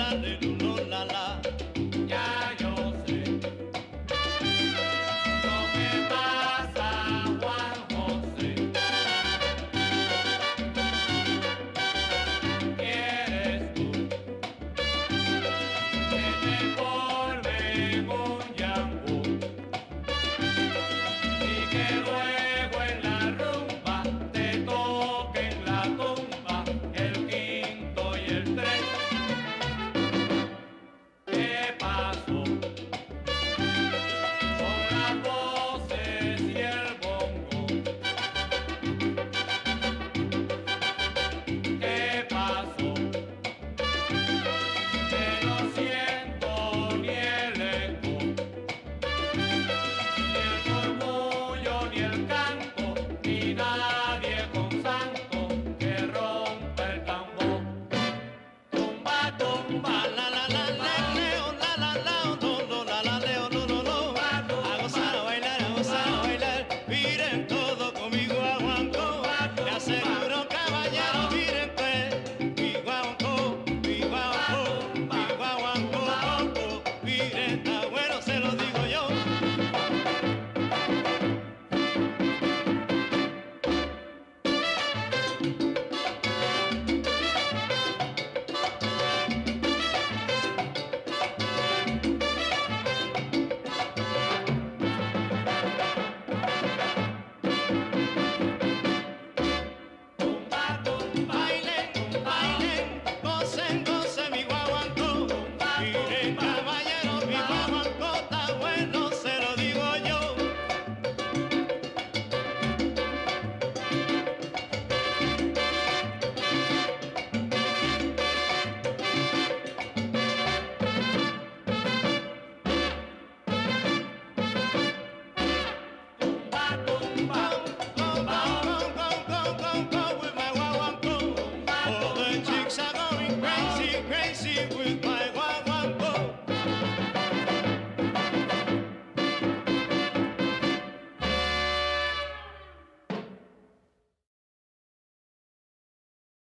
aleluya. Crazy with